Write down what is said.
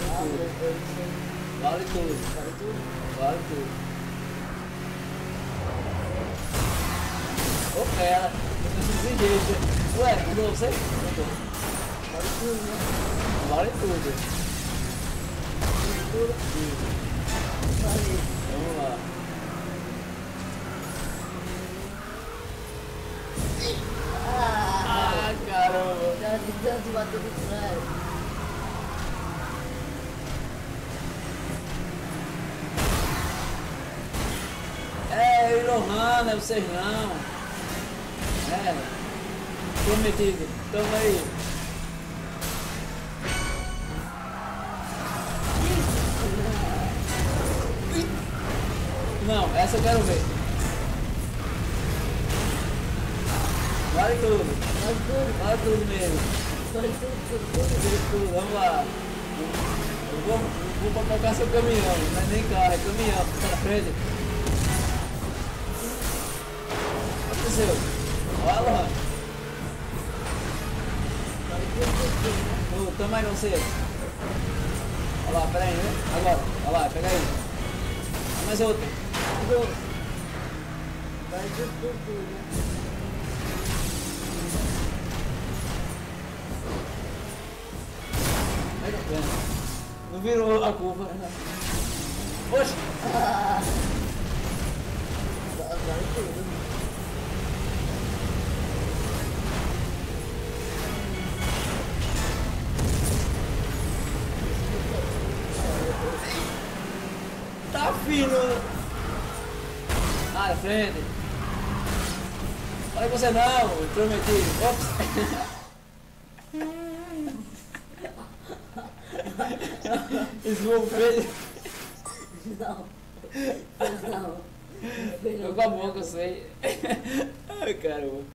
tudo. Vale tudo. Vale tudo? Vale tudo. Ô, cara. Desse jeito. Ué, mandou você? Vale tudo, né? Vale tudo. Tudo. Vale. Vamos lá. Ah, Ah, caramba. já de tanto bater no trás. Ilohana, é vocês não. É. Prometido. Tamo aí. Não, essa eu quero ver. Vale tudo. Vale tudo. Vale tudo mesmo. Vale tudo, tudo, tudo. Vamos lá. Eu vou, vou pra tocar seu caminhão. Não é nem carro, é caminhão. Tá na frente. Aconteceu? Olha lá. Ô, tamo aí você. Olha lá, pera aí, né? Agora, olha lá, pega aí. Mais outra. Tudo. Vale tudo, né? Não virou a curva. Oxe! Vale tudo. Fino! Ah, na frente. Olha você não, prometi. Ops! Esvoou feio. Não. Não. Eu com a boca, eu sei. Ai, caramba.